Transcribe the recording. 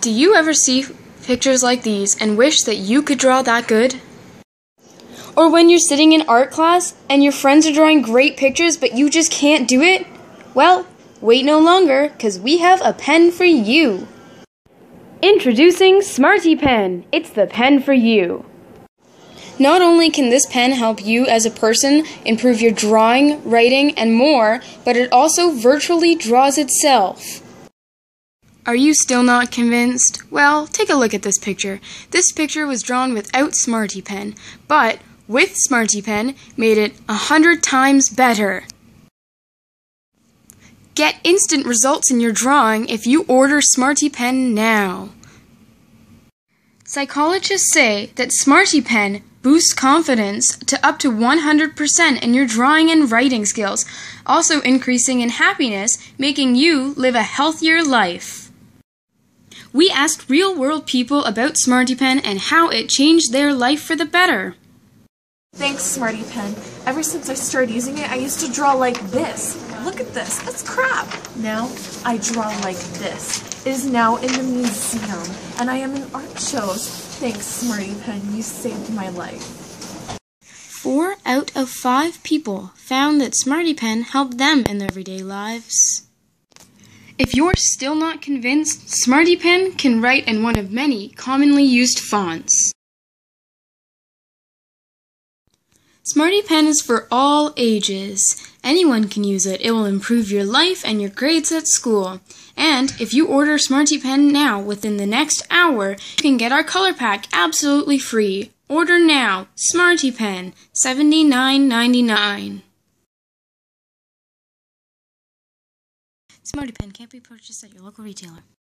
Do you ever see pictures like these and wish that you could draw that good? Or when you're sitting in art class and your friends are drawing great pictures but you just can't do it? Well, wait no longer because we have a pen for you. Introducing SMRTIE Pen. It's the pen for you. Not only can this pen help you as a person improve your drawing, writing, and more, but it also virtually draws itself. Are you still not convinced? Well, take a look at this picture. This picture was drawn without SMRTIE Pen, but with SMRTIE Pen made it a hundred times better. Get instant results in your drawing if you order SMRTIE Pen now. Psychologists say that SMRTIE Pen boosts confidence to up to 100% in your drawing and writing skills, also increasing in happiness, making you live a healthier life. We asked real world people about SMRTIE Pen and how it changed their life for the better. Thanks, SMRTIE Pen. Ever since I started using it, I used to draw like this. Look at this. That's crap. Now I draw like this. It is now in the museum, and I am in art shows. Thanks, SMRTIE Pen. You saved my life. Four out of five people found that SMRTIE Pen helped them in their everyday lives. If you're still not convinced, SMRTIE Pen can write in one of many commonly used fonts. SMRTIE Pen is for all ages. Anyone can use it. It will improve your life and your grades at school. And if you order SMRTIE Pen now within the next hour, you can get our color pack absolutely free. Order now. SMRTIE Pen, $79.99. SMRTIE Pen can't be purchased at your local retailer.